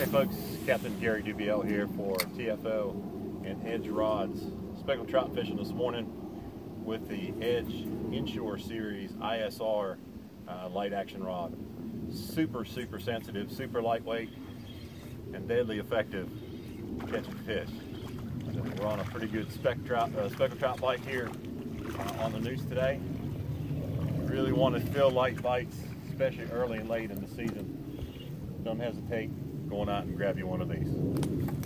Hey folks, Captain Gary Dubiel here for TFO and Edge Rods. Speckled trout fishing this morning with the Edge Inshore Series ISR uh, light action rod. Super, super sensitive, super lightweight, and deadly effective catching fish. So we're on a pretty good trout, uh, speckled trout bite here uh, on the Neuse today. Really want to fill light bites, especially early and late in the season. Don't hesitate going out and grab you one of these.